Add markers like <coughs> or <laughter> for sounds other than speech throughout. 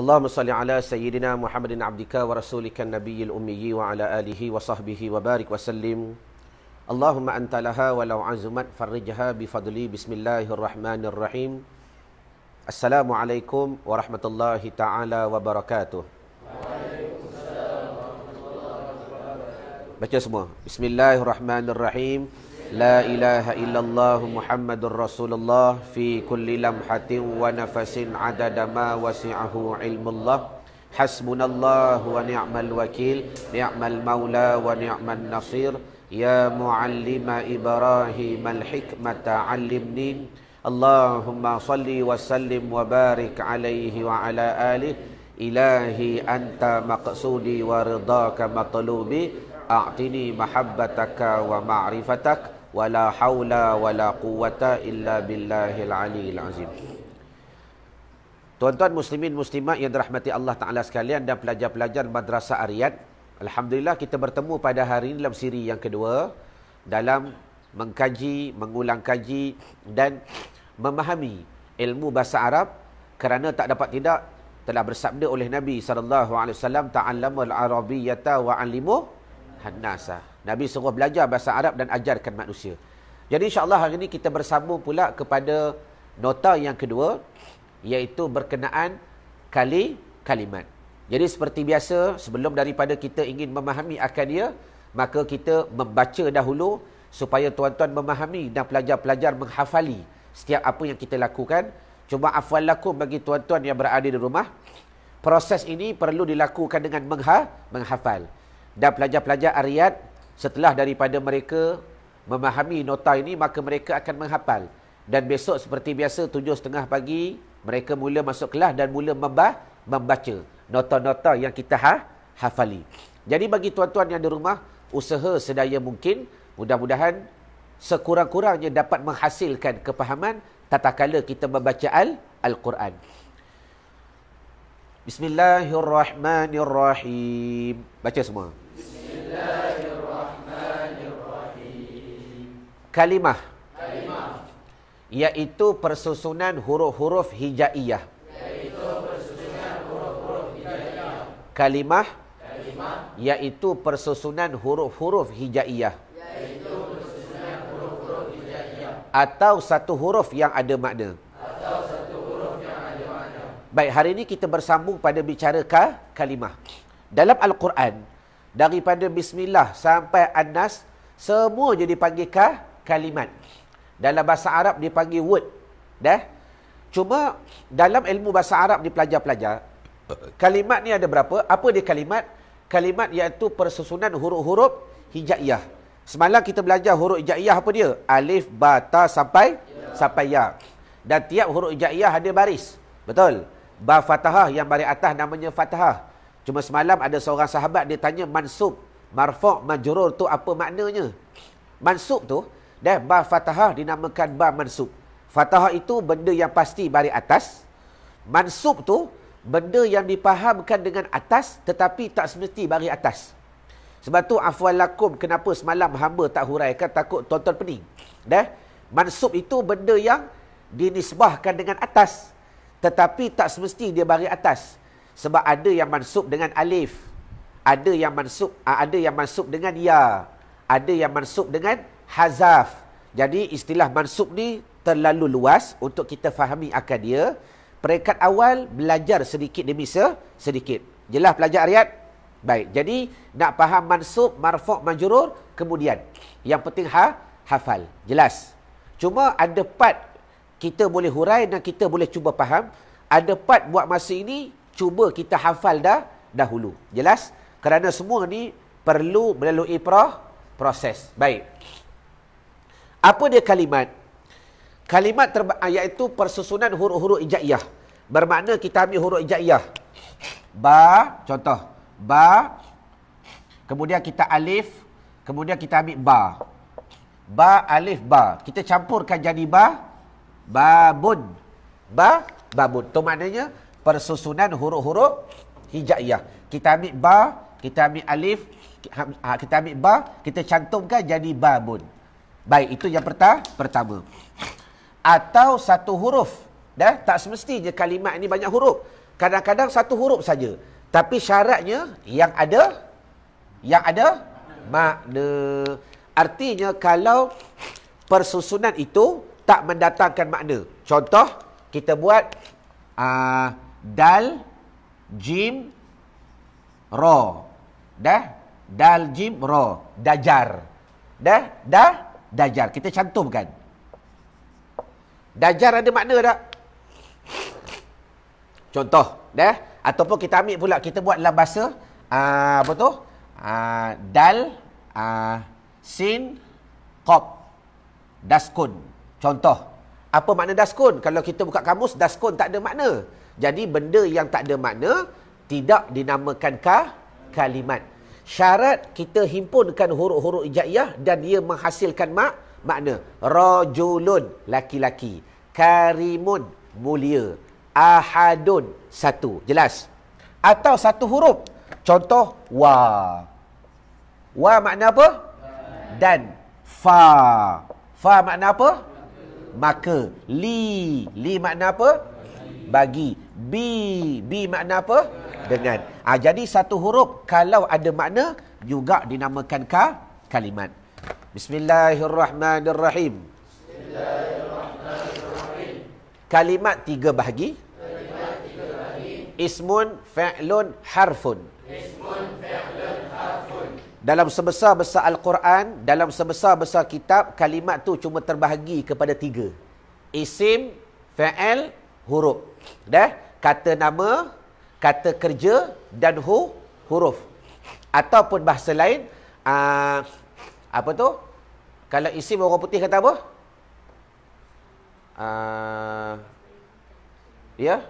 اللهم صل على سيدنا محمد عبدك ورسولك النبي الأمي وعلى آله وصحبه وبارك وسلم اللهم أنت لها ولو عزمت فرجها بفضلي بسم الله الرحمن الرحيم السلام عليكم ورحمة الله تعالى وبركاته Baca semua. Bismillahirrahmanirrahim. La ilaha illallah Muhammadur Rasulullah fi kulli lamhatin wa nafasin adada ma wasi'ahu ilmullah. Hasbunallahu wa ni'mal wakil, ni'mal maula wa ni'mal nasir. Ya muallima Ibrahim al-hikmata 'allimni. Allahumma salli wa sallim wa barik alaihi wa ala alihi. Ilahi anta maqsudi wa ridaka matlubi. A'tini mahabbataka wa ma'rifatak wa la hawla wa la quwata illa billahil aliyil azim. Tuan-tuan muslimin muslimat yang dirahmati Allah Taala sekalian dan pelajar-pelajar Madrasah Ariyat, alhamdulillah kita bertemu pada hari ini dalam siri yang kedua dalam mengkaji, mengulang kaji dan memahami ilmu bahasa Arab kerana tak dapat tidak telah bersabda oleh Nabi sallallahu alaihi wasallam ta'allamul arabiyyata wa 'allimuhu Hannasa. Nabi suruh belajar bahasa Arab dan ajarkan manusia. Jadi insyaAllah hari ini kita bersambung pula kepada nota yang kedua, iaitu berkenaan kali kalimat. Jadi seperti biasa, sebelum daripada kita ingin memahami akan dia, maka kita membaca dahulu supaya tuan-tuan memahami dan pelajar-pelajar menghafali setiap apa yang kita lakukan. Cuma afwal lakum bagi tuan-tuan yang berada di rumah. Proses ini perlu dilakukan dengan mengha menghafal dan pelajar-pelajar Ariyat setelah daripada mereka memahami nota ini maka mereka akan menghafal dan besok seperti biasa tujuh setengah pagi mereka mula masuk kelas dan mula membah, membaca nota-nota yang kita ha, hafali jadi bagi tuan-tuan yang di rumah usaha sedaya mungkin mudah-mudahan sekurang-kurangnya dapat menghasilkan kepahaman tatkala kita membaca al Al-Quran. Bismillahirrahmanirrahim. Baca semua. Kalimah. Kalimah. Iaitu persusunan huruf-huruf hijaiyah. Iaitu persusunan huruf-huruf hijaiyah. Kalimah. Kalimah. Iaitu persusunan huruf-huruf hijaiyah. Iaitu persusunan huruf-huruf hijaiyah. Atau satu huruf yang ada makna. Atau satu huruf yang ada makna. Baik, hari ini kita bersambung pada bicara ka, kalimah. Dalam Al-Quran, daripada bismillah sampai an-nas semua je dipanggil ka, kalimat. Dalam bahasa Arab dipanggil word. Dah? Cuma dalam ilmu bahasa Arab di pelajar-pelajar kalimat ni ada berapa? Apa dia kalimat? Kalimat iaitu persusunan huruf-huruf hijaiyah. Semalam kita belajar huruf hijaiyah apa dia? Alif, ba, ta sampai ya. sampai ya. Dan tiap huruf hijaiyah ada baris. Betul? Ba fathah yang baris atas namanya fathah. Cuma semalam ada seorang sahabat dia tanya mansub, marfu', majrur tu apa maknanya? Mansub tu dah ba fathah dinamakan ba mansub. Fathah itu benda yang pasti baris atas. Mansub tu benda yang dipahamkan dengan atas tetapi tak semesti baris atas. Sebab tu afwal lakum kenapa semalam hamba tak huraikan takut tonton pening. Dah mansub itu benda yang dinisbahkan dengan atas tetapi tak semesti dia baris atas. Sebab ada yang mansub dengan alif. Ada yang mansub ah, ada yang mansub dengan ya. Ada yang mansub dengan hazaf. Jadi istilah mansub ni terlalu luas untuk kita fahami akan dia. Peringkat awal belajar sedikit demi sedikit. Jelas pelajar ayat? Baik. Jadi nak faham mansub, marfu', majrur kemudian. Yang penting ha hafal. Jelas. Cuma ada part kita boleh hurai dan kita boleh cuba faham. Ada part buat masa ini cuba kita hafal dah dahulu. Jelas? Kerana semua ni perlu melalui pro proses. Baik. Apa dia kalimat? Kalimat terba- iaitu persusunan huruf-huruf ijaiyah. Bermakna kita ambil huruf ijaiyah. Ba, contoh. Ba. Kemudian kita alif. Kemudian kita ambil ba. Ba, alif, ba. Kita campurkan jadi ba. Babun. Ba, babun. Itu maknanya persusunan huruf-huruf hijaiyah. Kita ambil ba, kita ambil alif, ha, kita ambil ba, kita cantumkan jadi babun. Baik, itu yang perta pertama. Atau satu huruf. Dah, tak semesti je kalimat ini banyak huruf. Kadang-kadang satu huruf saja. Tapi syaratnya yang ada yang ada makna. Artinya kalau persusunan itu tak mendatangkan makna. Contoh kita buat uh, dal jim ra. Dah? Dal jim ra. Dajar. Dah? Dah? Dajar. Kita cantumkan. Dajar ada makna tak? Contoh, dah? Ataupun kita ambil pula kita buat dalam bahasa uh, apa tu? Uh, dal uh, sin qab daskun. Contoh, apa makna daskun? Kalau kita buka kamus, daskun tak ada makna. Jadi benda yang tak ada makna tidak dinamakan ka kalimat. Syarat kita himpunkan huruf-huruf ijaiyah dan dia menghasilkan mak makna. Rajulun laki-laki, karimun mulia, ahadun satu. Jelas? Atau satu huruf. Contoh wa. Wa makna apa? Dan fa. Fa makna apa? maka li li makna apa bagi bi bi makna apa? Dengan. Ah jadi satu huruf kalau ada makna juga dinamakan ka kalimat. Bismillahirrahmanirrahim. Bismillahirrahmanirrahim kalimat tiga bahagi. Ismun fa'lun harfun. Ismun fa'lun dalam sebesar-besar Al-Quran, dalam sebesar-besar kitab, kalimat tu cuma terbahagi kepada tiga. Isim, fa'al, huruf. Dah? Kata nama, kata kerja dan hu, huruf. Ataupun bahasa lain, aa, ah, apa tu? Kalau isim orang putih kata apa? Ah, ya?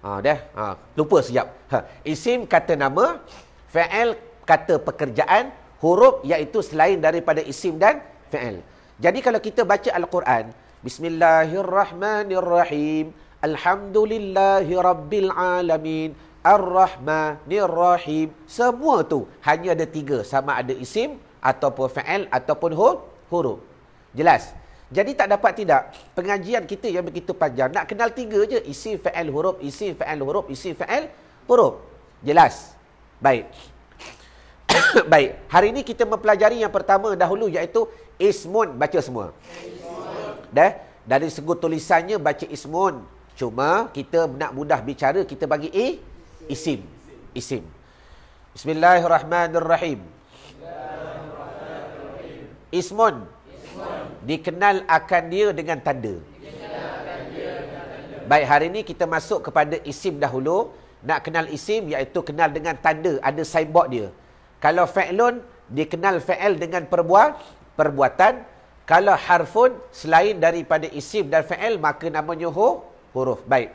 Ah, dah. Ah, lupa sekejap. Ha. Isim kata nama, fa'al kata pekerjaan huruf iaitu selain daripada isim dan fi'il. Jadi kalau kita baca al-Quran, bismillahirrahmanirrahim, alhamdulillahi rabbil alamin, arrahmanirrahim, semua tu hanya ada tiga sama ada isim ataupun fi'il ataupun huruf. Jelas? Jadi tak dapat tidak pengajian kita yang begitu panjang nak kenal tiga je isim fi'il huruf isim fi'il huruf isim fi'il huruf. Jelas? Baik. <coughs> Baik, hari ini kita mempelajari yang pertama dahulu iaitu ismun, baca semua. Dah, dari segi tulisannya baca ismun. Cuma kita nak mudah bicara kita bagi i isim. Isim. Bismillahirrahmanirrahim. Ismun. Dikenal akan dia dengan tanda. Baik, hari ini kita masuk kepada isim dahulu. Nak kenal isim iaitu kenal dengan tanda, ada signboard dia. Kalau fa'lun dikenal fa'il dengan perbuat perbuatan. Kalau harfun selain daripada isim dan fa'il maka namanya hu, huruf. Baik.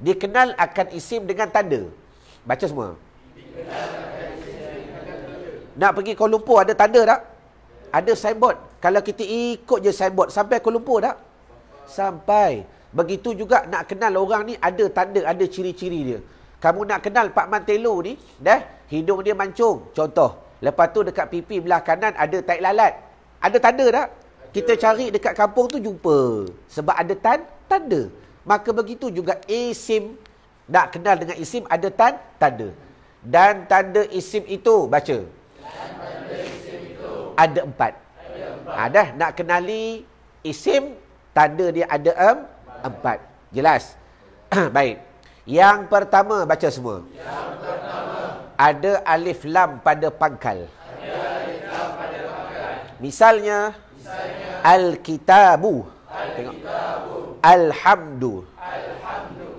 Dikenal akan isim dengan tanda. Baca semua. Nak pergi Kuala Lumpur ada tanda tak? Ada signboard. Kalau kita ikut je signboard sampai Kuala Lumpur tak? Sampai. Begitu juga nak kenal orang ni ada tanda, ada ciri-ciri dia. Kamu nak kenal Pak Mantelo ni, dah hidung dia mancung. Contoh, lepas tu dekat pipi belah kanan ada tai lalat. Ada tanda tak? Kita cari dekat kampung tu jumpa. Sebab ada tan tanda. Maka begitu juga isim nak kenal dengan isim ada tan tanda. Dan tanda isim itu baca. ada empat. Ada empat. Ada nak kenali isim tanda dia ada em, empat. Jelas. <clears throat> Baik. Yang pertama baca semua. Yang pertama ada alif lam pada pangkal. Ada alif lam pada pangkal. Misalnya, Misalnya al-kitabu. Al-kitabu. Alhamdu.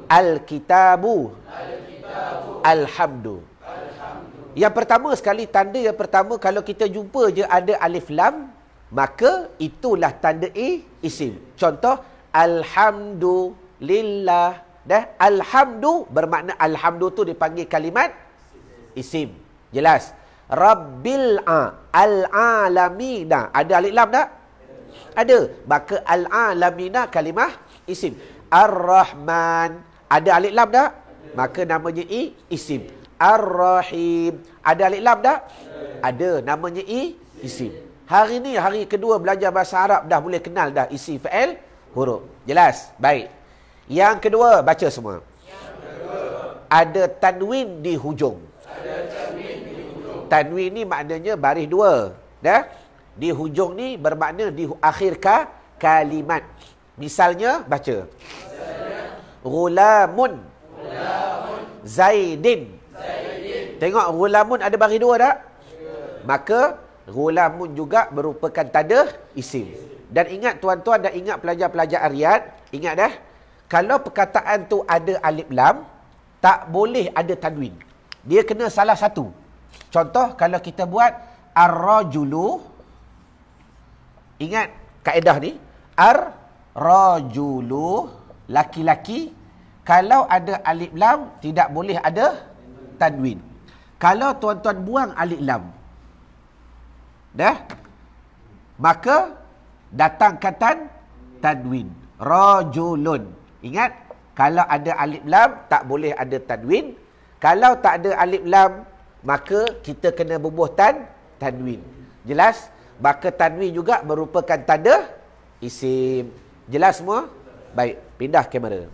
Al-kitabu. Alhamdu. Yang pertama sekali tanda yang pertama kalau kita jumpa je ada alif lam maka itulah tanda i isim. Contoh alhamdulillah Dah alhamdu bermakna alhamdu tu dipanggil kalimat isim. Jelas. Rabbil a al alamina. Ada alif lam tak? Ada. Maka al alamina kalimah isim. Ar-Rahman. Ada alif lam tak? Maka namanya i isim. Ar-Rahim. Ada alif lam tak? Ada. Namanya i isim. Hari ni hari kedua belajar bahasa Arab dah boleh kenal dah isi fa'il huruf. Jelas? Baik. Yang kedua, baca semua. Ada tanwin di hujung. Tanwin ni maknanya baris dua. Dah? Di hujung ni bermakna di akhir ka kalimat. Misalnya baca. Gulamun. Zaidin. Tengok gulamun ada baris dua tak? Maka gulamun juga merupakan tanda isim. Dan ingat tuan-tuan dan ingat pelajar-pelajar Ariyat, ingat dah. Kalau perkataan tu ada alif lam, tak boleh ada tanwin. Dia kena salah satu. Contoh kalau kita buat ar-rajulu ingat kaedah ni ar-rajulu laki-laki kalau ada alif lam tidak boleh ada tanwin. Kalau tuan-tuan buang alif lam dah maka datangkan tan tanwin rajulun. Ingat kalau ada alif lam tak boleh ada tanwin. Kalau tak ada alif lam maka kita kena bubuh tan tanwin. Jelas? Maka tanwin juga merupakan tanda isim. Jelas semua? Baik, pindah kamera.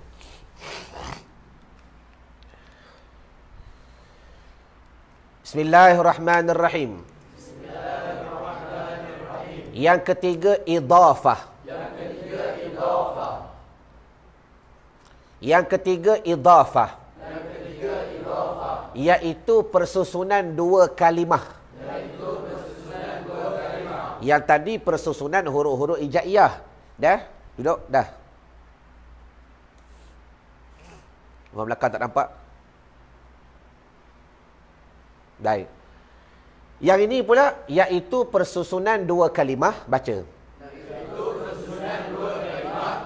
Bismillahirrahmanirrahim. Bismillahirrahmanirrahim. Yang ketiga idafah. Yang ketiga idafah. Yang ketiga idafah iaitu persusunan dua kalimah. Yang tadi persusunan huruf-huruf ijaiyah. Dah? Duduk? Dah. Orang belakang tak nampak? Baik. Yang ini pula, iaitu persusunan dua kalimah. Baca.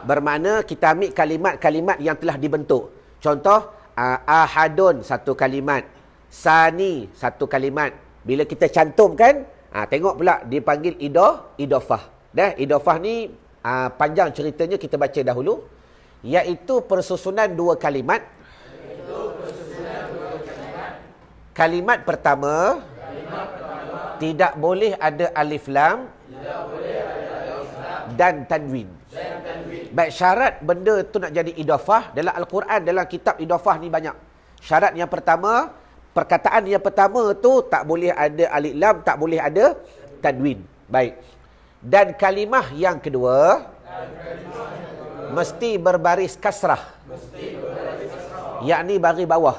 Bermakna kita ambil kalimat-kalimat yang telah dibentuk. Contoh, ahadun satu kalimat sani satu kalimat bila kita cantumkan tengok pula dipanggil dah idafah ni uh, panjang ceritanya kita baca dahulu iaitu persusunan dua kalimat kalimat pertama, tidak boleh ada alif lam dan tanwin Baik syarat benda tu nak jadi idafah dalam al-Quran dalam kitab idafah ni banyak. Syarat yang pertama, perkataan yang pertama tu tak boleh ada alif lam, tak boleh ada tanwin. Baik. Dan kalimah yang kedua mesti berbaris kasrah. Yakni baris bawah.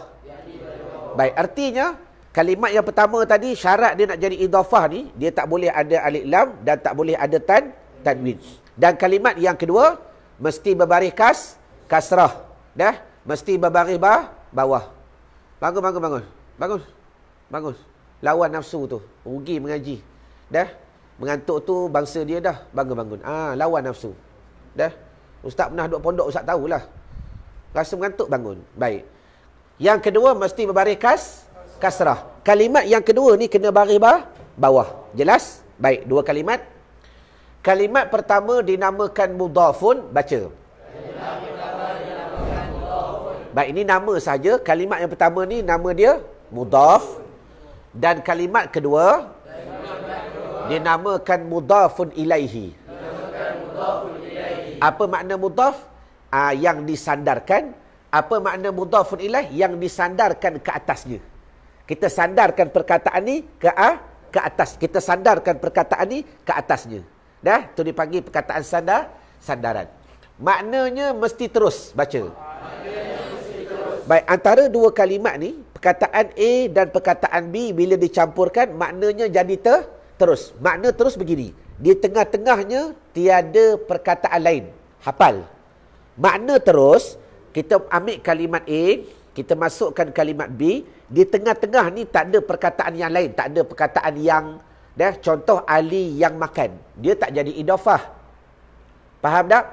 Baik, artinya kalimat yang pertama tadi syarat dia nak jadi idafah ni dia tak boleh ada alif lam dan tak boleh ada tan tanwin. Dan kalimat yang kedua mesti berbaris kas kasrah. Dah? Mesti berbaris bah bawah. Bangun bangun bangun. Bangun. Bangun. Lawan nafsu tu. Rugi mengaji. Dah mengantuk tu bangsa dia dah bangun bangun ah lawan nafsu. Dah. Ustaz pernah duduk pondok ustaz tahulah. Rasa mengantuk bangun. Baik. Yang kedua mesti berbaris kas kasrah. Kalimat yang kedua ni kena baris bah bawah. Jelas? Baik dua kalimat. Kalimat pertama dinamakan mudafun, baca. Baik, ini nama saja. Kalimat yang pertama ni nama dia mudaf. Dan kalimat kedua dinamakan mudafun ilaihi. Apa makna mudaf? Ah, yang disandarkan. Apa makna mudafun ilaih? Yang disandarkan ke atasnya. Kita sandarkan perkataan ni ke, ah, ke atas. Kita sandarkan perkataan ni ke atasnya. Dah, tu dipanggil perkataan sandar, sandaran. Maknanya mesti terus baca. Baik, antara dua kalimat ni, perkataan A dan perkataan B bila dicampurkan, maknanya jadi ter terus. Makna terus begini. Di tengah-tengahnya tiada perkataan lain. Hafal. Makna terus, kita ambil kalimat A, kita masukkan kalimat B, di tengah-tengah ni tak ada perkataan yang lain, tak ada perkataan yang Dah contoh Ali yang makan. Dia tak jadi idafah. Faham tak?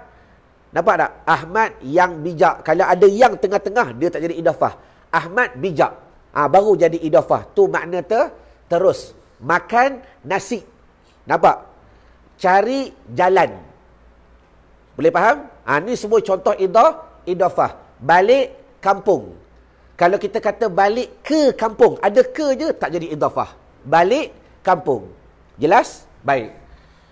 Nampak tak? Ahmad yang bijak. Kalau ada yang tengah-tengah, dia tak jadi idafah. Ahmad bijak. Ha, baru jadi idafah. Tu makna ter terus. Makan nasi. Nampak? Cari jalan. Boleh faham? Ha, ni semua contoh idah, idafah. Balik kampung. Kalau kita kata balik ke kampung, ada ke je tak jadi idafah. Balik kampung. Jelas? Baik.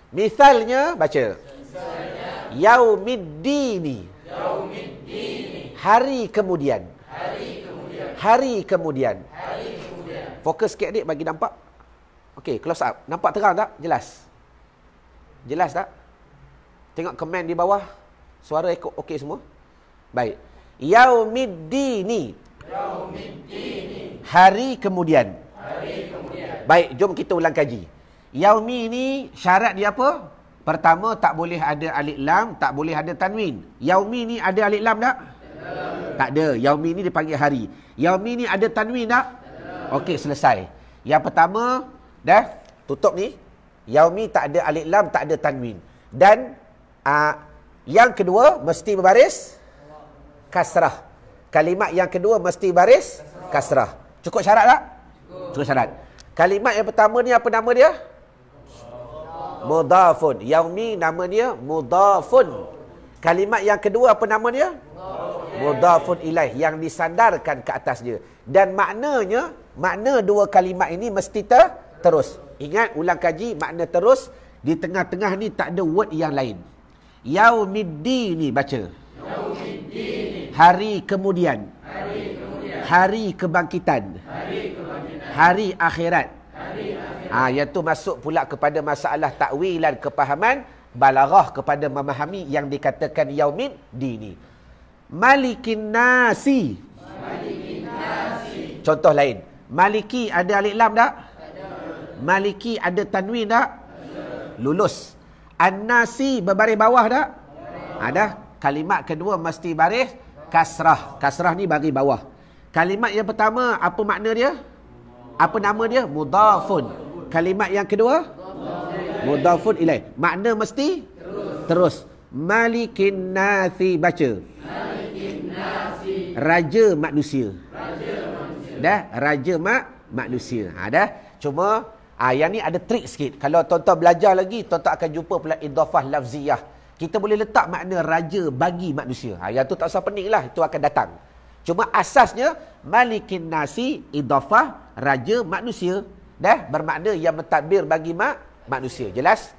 Misalnya baca. Misalnya yaumiddini. Yaumiddini. Hari kemudian. Hari kemudian. Hari kemudian. Hari kemudian. Fokus sikit adik bagi nampak. Okey, close up. Nampak terang tak? Jelas. Jelas tak? Tengok komen di bawah. Suara ekor okey semua? Baik. Yaumiddini. Yaumiddini. Hari kemudian. Hari kemudian. Baik, jom kita ulang kaji. Yaumi ni syarat dia apa? Pertama, tak boleh ada alif lam, tak boleh ada tanwin. Yaumi ni ada alif lam tak? Tak ada. Yaumi ni dipanggil hari. Yaumi ni ada tanwin tak? Okey, selesai. Yang pertama, dah tutup ni. Yaumi tak ada alif lam, tak ada tanwin. Dan uh, yang kedua mesti berbaris kasrah. Kalimat yang kedua mesti baris kasrah. Cukup syarat tak? Cukup syarat. Kalimat yang pertama ni apa nama dia? mudafun. Yaumi nama dia mudafun. Kalimat yang kedua apa nama dia? Mudafun ilaih yang disandarkan ke atas dia. Dan maknanya, makna dua kalimat ini mesti ter terus. Ingat ulang kaji makna terus di tengah-tengah ni tak ada word yang lain. Yaumiddi ni baca. Yaumiddi Hari kemudian. Hari kemudian. Hari kebangkitan. Hari kebangkitan. Hari akhirat. Ha, yang tu masuk pula kepada masalah takwilan kepahaman balarah kepada memahami yang dikatakan yaumid dini. Malikin nasi. Malikin nasi. Contoh lain. Maliki ada alif lam tak? Maliki ada tanwin tak? Lulus. An-nasi berbaris bawah tak? Ada. Kalimat kedua mesti baris kasrah. Kasrah ni bagi bawah. Kalimat yang pertama apa makna dia? Apa nama dia? Mudafun. Kalimat yang kedua mudafun ilaih. Makna mesti terus. Malikin nasi baca. Raja manusia. Raja manusia. Dah, raja mak manusia. Ha dah. Cuma ah yang ni ada trik sikit. Kalau tuan-tuan belajar lagi, tuan-tuan akan jumpa pula idafah lafziyah. Kita boleh letak makna raja bagi manusia. Ha yang tu tak usah pening itu akan datang. Cuma asasnya malikin nasi idafah raja manusia. Dah bermakna yang mentadbir bagi mak manusia. Jelas?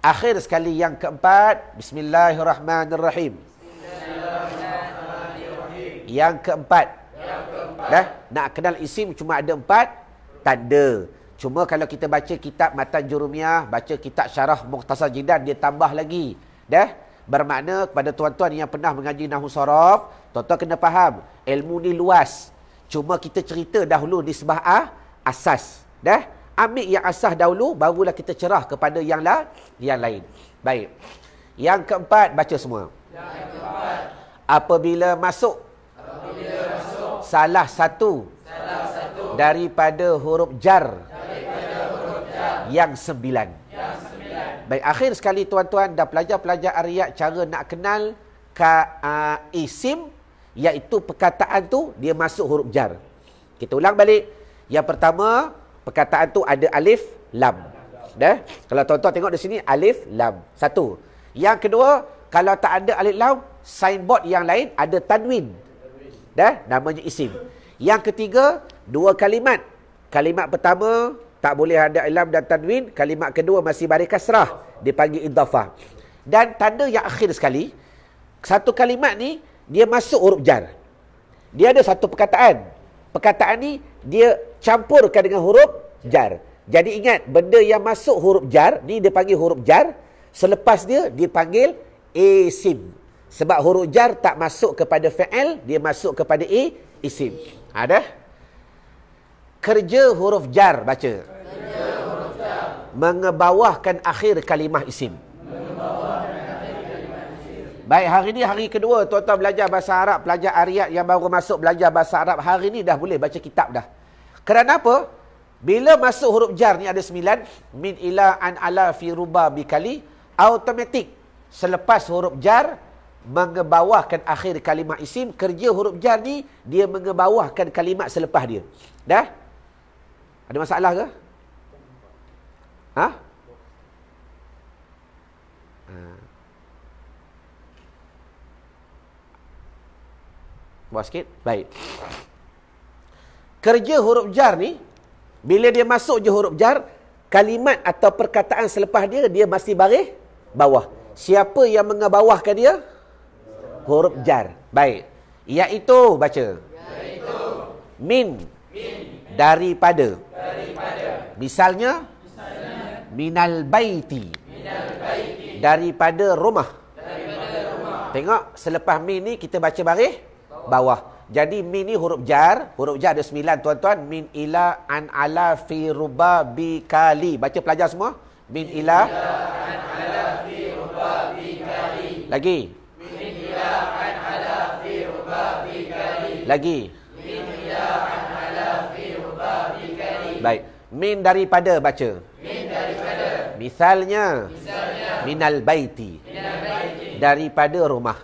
Akhir sekali yang keempat. Bismillahirrahmanirrahim. Bismillahirrahmanirrahim. Yang keempat. Yang keempat. Dah? Nak kenal isim cuma ada empat. Tanda. Cuma kalau kita baca kitab Matan Jurumiyah, baca kitab Syarah Muqtasar Jidan, dia tambah lagi. Dah? Bermakna kepada tuan-tuan yang pernah mengaji Nahu Sorof, tuan-tuan kena faham. Ilmu ni luas. Cuma kita cerita dahulu di sebah A, asas. Dah? Ambil yang asah dahulu, barulah kita cerah kepada yang, la yang lain. Baik. Yang keempat, baca semua. Yang keempat. Apabila masuk, apabila masuk salah, satu salah satu daripada huruf jar yang sembilan. Baik, akhir sekali tuan-tuan dah pelajar-pelajar Ariyat cara nak kenal ka, uh, isim, iaitu perkataan tu dia masuk huruf jar. Kita ulang balik. Yang pertama, perkataan tu ada alif lam. Dah? Kalau tuan-tuan tengok di sini alif lam. Satu. Yang kedua, kalau tak ada alif lam, signboard yang lain ada tanwin. Dah? Namanya isim. Yang ketiga, dua kalimat. Kalimat pertama tak boleh ada ilam dan tanwin, kalimat kedua masih baris kasrah, dipanggil idhafah. Dan tanda yang akhir sekali, satu kalimat ni dia masuk huruf jar. Dia ada satu perkataan. Perkataan ni dia campurkan dengan huruf jar. Jadi ingat, benda yang masuk huruf jar, ni dia panggil huruf jar. Selepas dia, dipanggil isim. Sebab huruf jar tak masuk kepada fa'al, dia masuk kepada i, isim. Ada? Kerja huruf jar, baca. Mengebawahkan akhir kalimah isim. Baik, hari ni hari kedua tuan-tuan belajar bahasa Arab, pelajar Ariyat yang baru masuk belajar bahasa Arab. Hari ni dah boleh baca kitab dah. Kerana apa? Bila masuk huruf jar ni ada sembilan, min ila an ala fi ruba bikali, automatik selepas huruf jar mengebawahkan akhir kalimat isim, kerja huruf jar ni dia mengebawahkan kalimat selepas dia. Dah? Ada masalah ke? Ha? Bawah sikit. Baik. Kerja huruf jar ni, bila dia masuk je huruf jar, kalimat atau perkataan selepas dia, dia masih baris bawah. Siapa yang mengebawahkan dia? Huruf jar. Baik. Iaitu, baca. Min. Daripada. Misalnya. Minal baiti. Daripada rumah. Tengok selepas min ni kita baca baris bawah. Jadi min ni huruf jar, huruf jar ada sembilan tuan-tuan. Min ila an ala fi ruba bi kali. Baca pelajar semua. Min ila an ala fi ruba bi kali. Lagi. Min ila an ala fi ruba bi kali. Lagi. Min ila an Baik. Min daripada baca. Min daripada. Misalnya. Misalnya. Minal baiti. Minal baiti. Daripada rumah.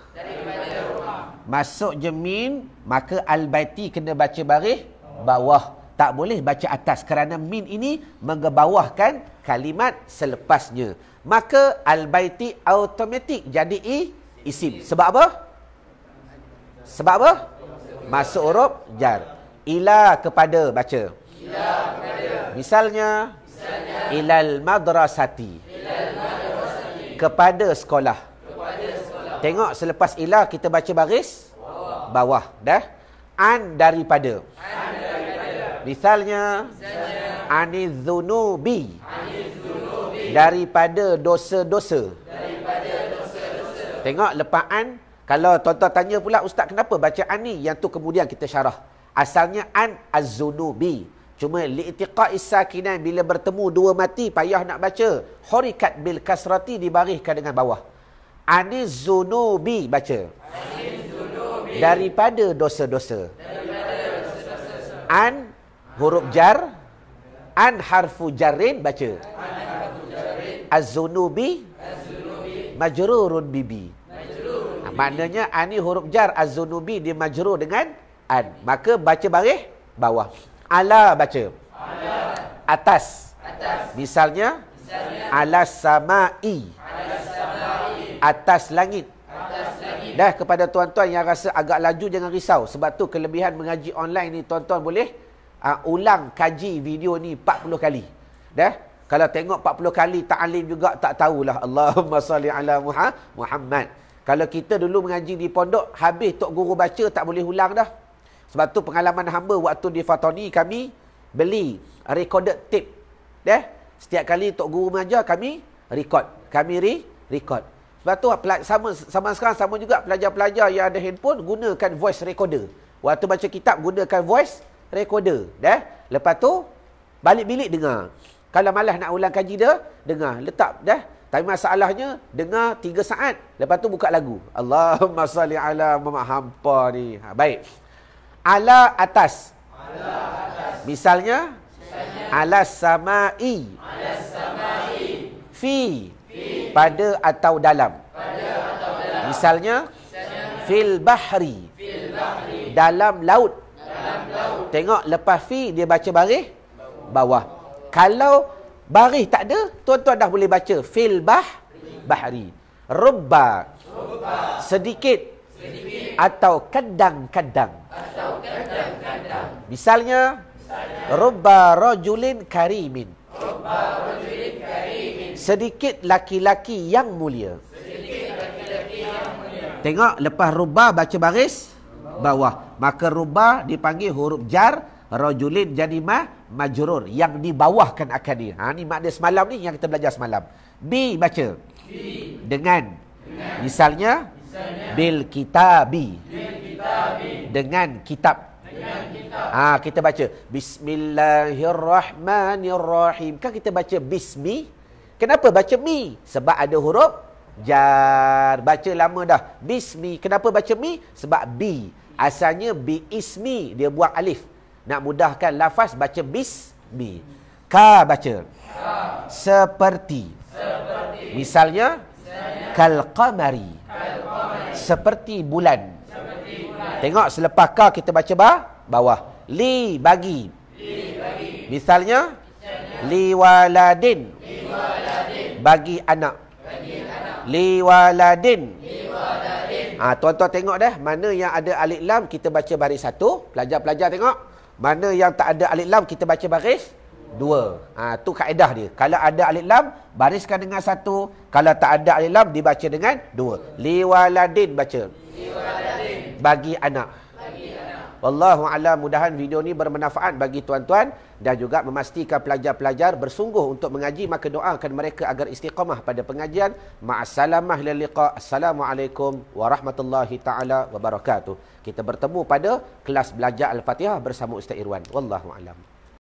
Masuk jemin maka al-baiti kena baca baris bawah tak boleh baca atas kerana min ini mengebawahkan kalimat selepasnya maka al-baiti automatik jadi i isim sebab apa sebab apa masuk huruf jar ila kepada baca misalnya misalnya ilal madrasati kepada sekolah. Tengok selepas ila kita baca baris bawah dah. An daripada. Misalnya anizunubi daripada dosa-dosa. Tengok lepas an kalau tuan-tuan tanya pula ustaz kenapa baca an ni? Yang tu kemudian kita syarah. Asalnya an az-zunubi cuma li'tiqa'is sakinan bila bertemu dua mati payah nak baca hurikat bil kasrati dibariskan dengan bawah anizunubi baca anizunubi daripada dosa-dosa. An huruf jar an harfu jarrin baca. Az-zunubi majrurun bibi. Ha, maknanya an ni huruf jar az-zunubi dia majrur dengan an. Maka baca baris bawah. Ala baca. Atas. Misalnya, Alas samai. Atas langit. Dah kepada tuan-tuan yang rasa agak laju jangan risau. Sebab tu kelebihan mengaji online ni tuan-tuan boleh uh, ulang kaji video ni 40 kali. Dah? Kalau tengok 40 kali ta'alim juga tak tahulah. Allahumma salli ala Muhammad. Kalau kita dulu mengaji di pondok, habis tok guru baca tak boleh ulang dah. Sebab tu pengalaman hamba waktu di Fatoni kami beli recorded tape. Dah? Setiap kali tok guru mengajar kami record. Kami re record. Sebab tu sama, sama sekarang sama juga pelajar-pelajar yang ada handphone gunakan voice recorder. Waktu baca kitab gunakan voice recorder. Dah? Lepas tu balik bilik dengar. Kalau malas nak ulang kaji dia, dengar. Letak dah. Tapi masalahnya dengar 3 saat. Lepas tu buka lagu. Allahumma salli ala Muhammad hampa ni. Ha, baik. Ala atas. Misalnya, Misalnya ala samai. Ala samai. Fi pada atau dalam. Pada atau dalam. Misalnya, Misalnya. Fil bahri. Dalam laut. Dalam laut. Tengok lepas fi dia baca baris bawah. Kalau baris tak ada, tuan-tuan dah boleh baca fil bah bahri. Rubba. Rubba. Sedikit. Atau kadang-kadang. Misalnya, rubba rajulin karimin. Rubba karimin sedikit laki-laki yang mulia. Tengok lepas rubah baca baris bawah. Maka rubah dipanggil huruf jar, rajulin jadi ma majrur yang dibawahkan akan dia. Ha ni makna semalam ni yang kita belajar semalam. B baca. B. Dengan. Dengan. Misalnya bil kitabi. Dengan kitab. Ha kita baca bismillahirrahmanirrahim. Kan kita baca bismi Kenapa baca mi? Sebab ada huruf jar. Baca lama dah. Bismi. Kenapa baca mi? Sebab bi. Asalnya bi ismi. Dia buang alif. Nak mudahkan lafaz baca bis bi. Ka baca. Ka. Seperti. Seperti. Misalnya. Kal qamari. Seperti bulan. Tengok selepas ka kita baca ba bawah. Li bagi. Li bagi. Misalnya. Misalnya. Li waladin. Li waladin bagi anak. Li waladin. Ha, tuan-tuan tengok dah mana yang ada alif lam kita baca baris satu. Pelajar-pelajar tengok. Mana yang tak ada alif lam kita baca baris dua. Ha, tu kaedah dia. Kalau ada alif lam bariskan dengan satu. Kalau tak ada alif lam dibaca dengan dua. Li waladin baca. Li waladin. Bagi anak. Bagi anak. Wallahu alam mudahan video ni bermanfaat bagi tuan-tuan dan juga memastikan pelajar-pelajar bersungguh untuk mengaji maka doakan mereka agar istiqamah pada pengajian. Ma'assalamah lil liqa. Assalamualaikum warahmatullahi taala wabarakatuh. Kita bertemu pada kelas belajar Al-Fatihah bersama Ustaz Irwan. Wallahu alam.